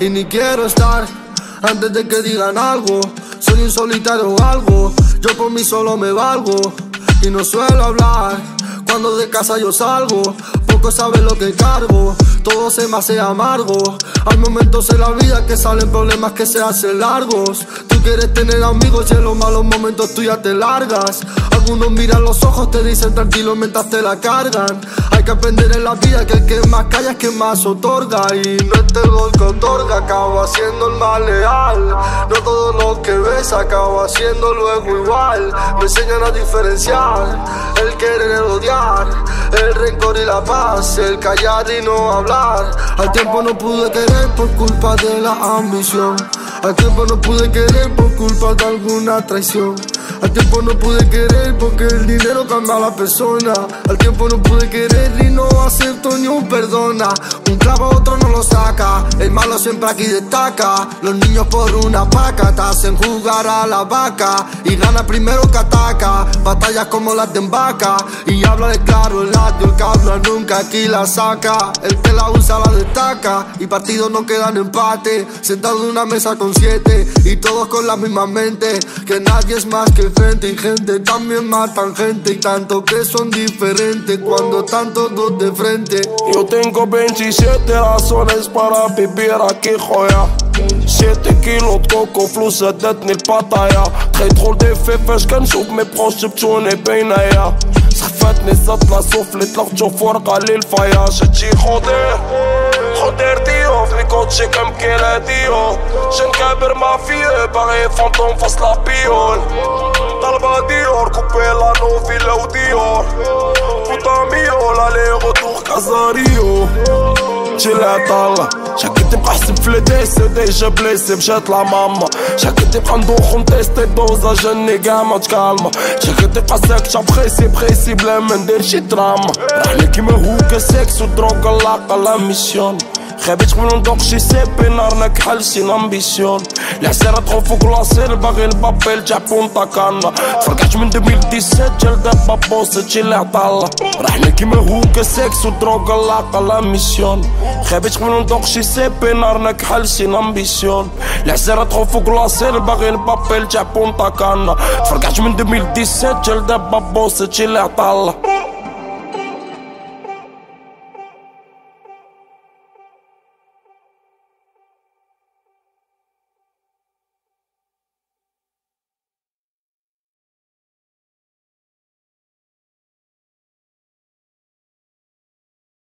Y ni quiero estar antes de que digan algo. Soy un solitario o algo. Yo por mí solo me valgo. Y no suelo hablar cuando de casa yo salgo. Poco saben lo que cargo. Todo se me hace amargo. Hay momentos en la vida que salen problemas que se hacen largos Tú quieres tener amigos y en los malos momentos tú ya te largas algunos miran los ojos, te dicen tranquilo mientras te la cargan. Hay que aprender en la vida que el que más calla es que más otorga. Y no es el que otorga, acaba siendo el más leal. No todo lo que ves acaba siendo luego igual. Me enseñan a diferenciar el querer el odiar, el rencor y la paz, el callar y no hablar. Al tiempo no pude querer por culpa de la ambición. Al tiempo no pude querer por culpa de alguna traición. Al tiempo no pude querer porque el dinero cambia a la persona. Al tiempo no pude querer y no acepto ni un perdona. Un clavo otro no lo saca. El malo siempre aquí destaca. Los niños por una paca te hacen jugar a la vaca. Y gana primero que ataca. Batallas como las de vaca. Y habla de claro el ladio. El que nunca aquí la saca. El que la usa la destaca. Y partidos no quedan empate. Sentado en una mesa con siete. Y todos con la misma mente. Que nadie es más que frente y gente también matan gente tanto que son diferentes cuando están todos de frente. Yo tengo 27 razones para vivir aquí joya 7 kilos de coco فلوس زادتني البطايا تخيل ديفي فاش كنشوف مي بروش جبتوني بينايا سخفتني الزطلة سفلت لغتو فرقة للفياش هادشي خضير خضير ديو في كوتشي كمكيلة ديو جن كابر مافيا باغي فونتوم فاص لابيول طلبة ديور كوبي لا نوفيلا وديور فوتا ميول الي غوتور كازاريو جيلها طالة شاكي تبقى حسب في الديسي ديجا بليسي مشات لا ماما شاكي تبقى ندوخ ونتيستي دوزا جني كاع ما تكالما شاكي تبقى ساكتة بخيسي بخيسي بلا ما ندير شي دراما رحلة كيما هوكا سكس ودروكا لاقا لا ميسيون خابيت قبل ندوق شي سيبي نارنا كحل شي لامبيسيون العسيرة تخو فوق لاسير باغي البابيل تاع بونتا كانا فرقعت من 2017 جال دابا بوست شي اللي عطالا رحنا كيما هوكا سكس ودروكا لاقا لا ميسيون خابيت قبل ندوق شي سيبي نارنا كحل شي لامبيسيون العسيرة تخو فوق لاسير باغي البابيل تاع بونتا كانا فرقعت من 2017 جال دابا بوست شي اللي عطالا